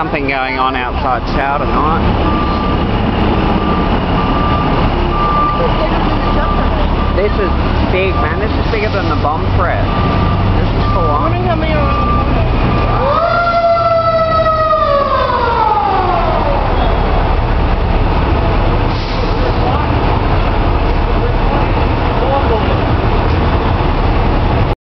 something going on outside Chow tonight. This is big, man. This is bigger than the bomb press.